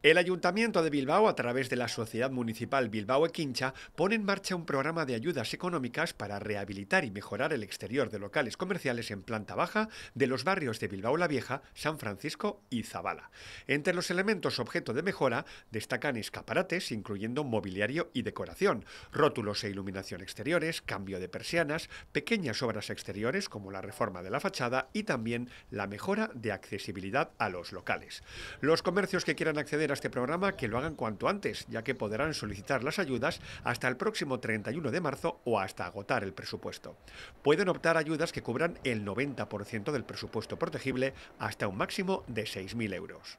El Ayuntamiento de Bilbao, a través de la Sociedad Municipal Bilbao Equincha, pone en marcha un programa de ayudas económicas para rehabilitar y mejorar el exterior de locales comerciales en planta baja de los barrios de Bilbao la Vieja, San Francisco y Zabala. Entre los elementos objeto de mejora destacan escaparates, incluyendo mobiliario y decoración, rótulos e iluminación exteriores, cambio de persianas, pequeñas obras exteriores como la reforma de la fachada y también la mejora de accesibilidad a los locales. Los comercios que quieran acceder a este programa que lo hagan cuanto antes, ya que podrán solicitar las ayudas hasta el próximo 31 de marzo o hasta agotar el presupuesto. Pueden optar ayudas que cubran el 90% del presupuesto protegible hasta un máximo de 6.000 euros.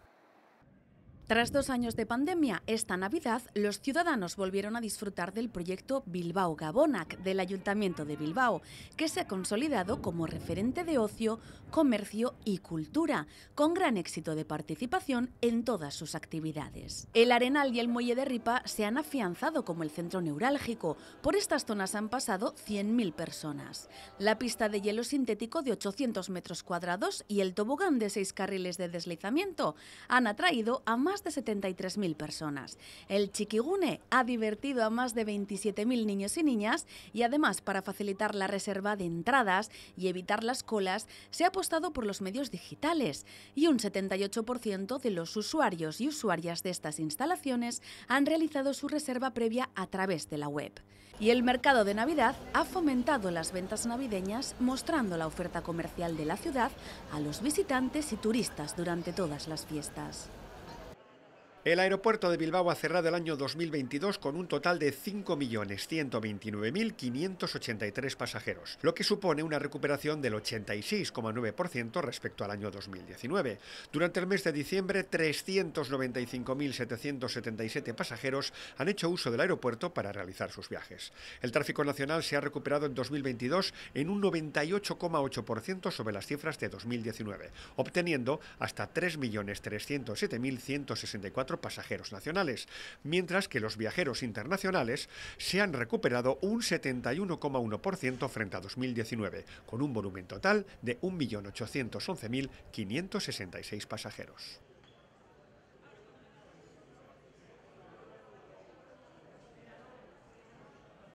Tras dos años de pandemia, esta Navidad los ciudadanos volvieron a disfrutar del proyecto Bilbao Gabonac del Ayuntamiento de Bilbao, que se ha consolidado como referente de ocio, comercio y cultura, con gran éxito de participación en todas sus actividades. El Arenal y el Muelle de Ripa se han afianzado como el centro neurálgico. Por estas zonas han pasado 100.000 personas. La pista de hielo sintético de 800 metros cuadrados y el tobogán de seis carriles de deslizamiento han atraído a más de 73.000 personas. El Chiquigune ha divertido a más de 27.000 niños y niñas y además para facilitar la reserva de entradas y evitar las colas se ha apostado por los medios digitales y un 78% de los usuarios y usuarias de estas instalaciones han realizado su reserva previa a través de la web. Y el mercado de Navidad ha fomentado las ventas navideñas mostrando la oferta comercial de la ciudad a los visitantes y turistas durante todas las fiestas. El aeropuerto de Bilbao ha cerrado el año 2022 con un total de 5.129.583 pasajeros, lo que supone una recuperación del 86,9% respecto al año 2019. Durante el mes de diciembre, 395.777 pasajeros han hecho uso del aeropuerto para realizar sus viajes. El tráfico nacional se ha recuperado en 2022 en un 98,8% sobre las cifras de 2019, obteniendo hasta 3.307.164 pasajeros nacionales, mientras que los viajeros internacionales se han recuperado un 71,1% frente a 2019, con un volumen total de 1.811.566 pasajeros.